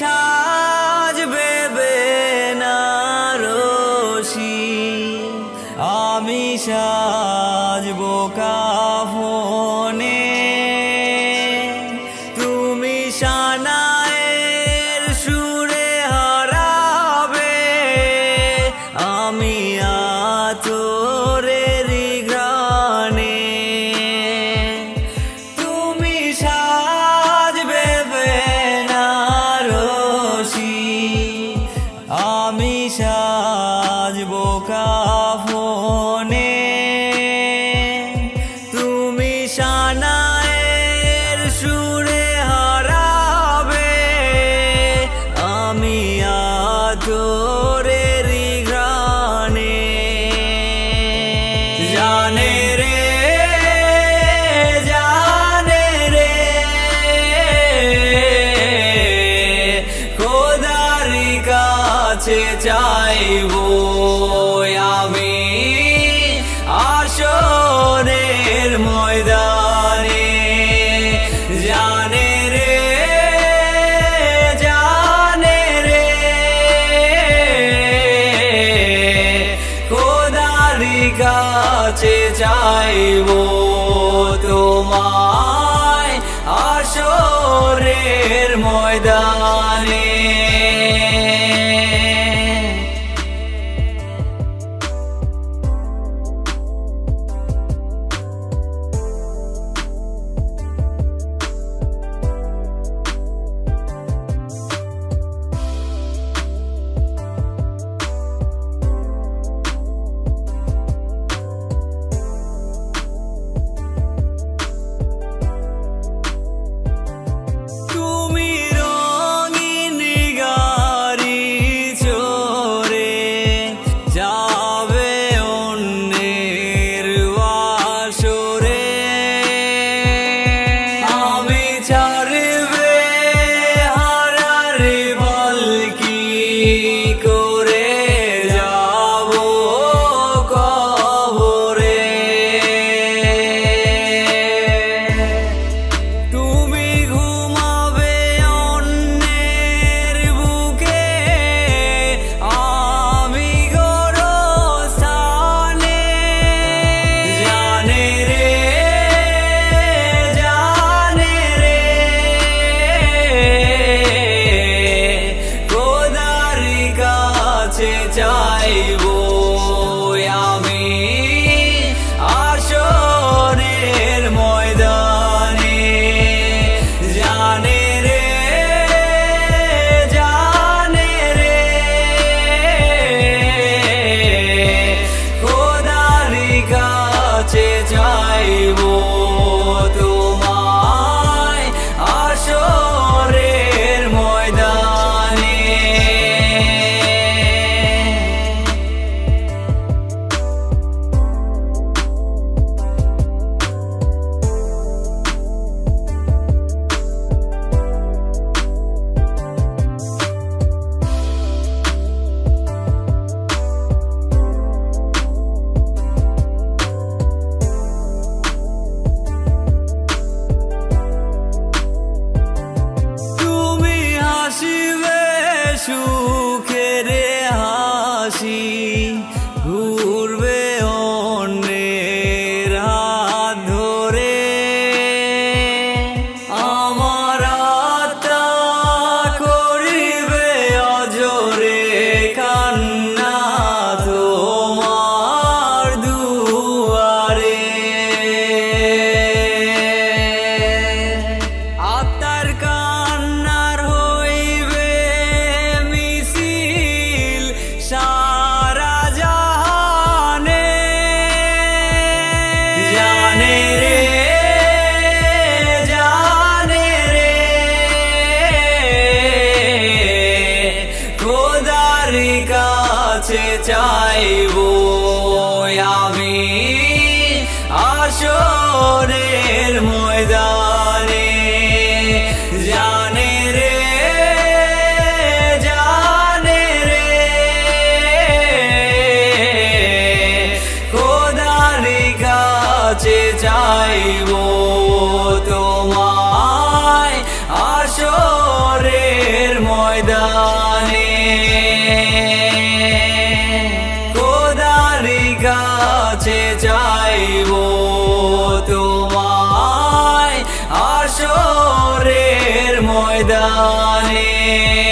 সাজবে বেনারসি আমি সাজবো কা কাছে চাইব আমি আসনের ময়দানে জানে রে জানে রে, কোদারি কাছে চাইব তোমায় আসরের ময়দানে কাছে চাইব আমি আসরের ময়দানে। জানে রে জানে রে কোদারি কাছে চাইব। मैदाने